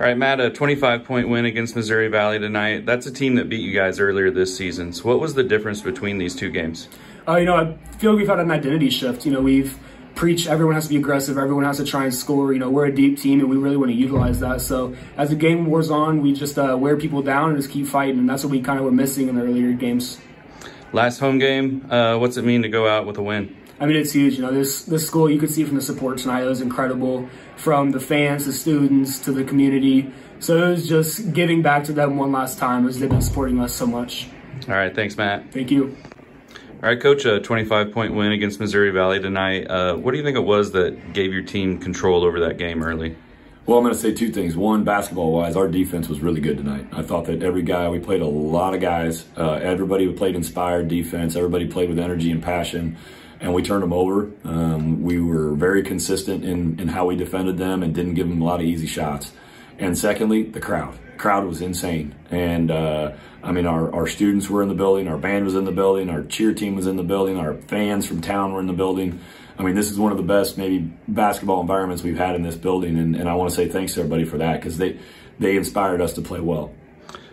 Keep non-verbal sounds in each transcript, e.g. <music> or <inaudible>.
All right, Matt, a 25 point win against Missouri Valley tonight. That's a team that beat you guys earlier this season. So, what was the difference between these two games? Uh, you know, I feel like we've had an identity shift. You know, we've preached everyone has to be aggressive, everyone has to try and score. You know, we're a deep team and we really want to utilize that. So, as the game wars on, we just uh, wear people down and just keep fighting. And that's what we kind of were missing in the earlier games. Last home game, uh, what's it mean to go out with a win? I mean, it's huge. You know, this this school you could see from the support tonight. It was incredible, from the fans, the students, to the community. So it was just giving back to them one last time as they've been supporting us so much. All right, thanks, Matt. Thank you. All right, Coach, a 25 point win against Missouri Valley tonight. Uh, what do you think it was that gave your team control over that game early? Well, I'm going to say two things. One, basketball wise, our defense was really good tonight. I thought that every guy, we played a lot of guys. Uh, everybody played inspired defense. Everybody played with energy and passion and we turned them over. Um, we were very consistent in, in how we defended them and didn't give them a lot of easy shots. And secondly, the crowd. Crowd was insane. And uh, I mean, our, our students were in the building, our band was in the building, our cheer team was in the building, our fans from town were in the building. I mean, this is one of the best maybe basketball environments we've had in this building, and, and I want to say thanks to everybody for that because they they inspired us to play well.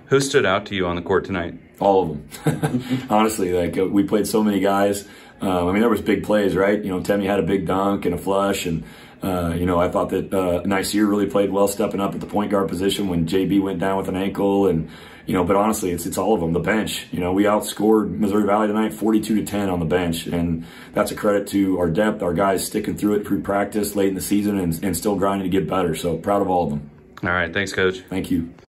Who stood out to you on the court tonight? All of them. <laughs> Honestly, like we played so many guys. Um, I mean, there was big plays, right? You know, Temmie had a big dunk and a flush, and uh, you know, I thought that uh, really played well, stepping up at the point guard position when JB went down with an ankle, and you know, but honestly, it's it's all of them. The bench, you know, we outscored Missouri Valley tonight, 42 to 10 on the bench, and that's a credit to our depth, our guys sticking through it through practice late in the season, and, and still grinding to get better. So proud of all of them. All right, thanks, Coach. Thank you.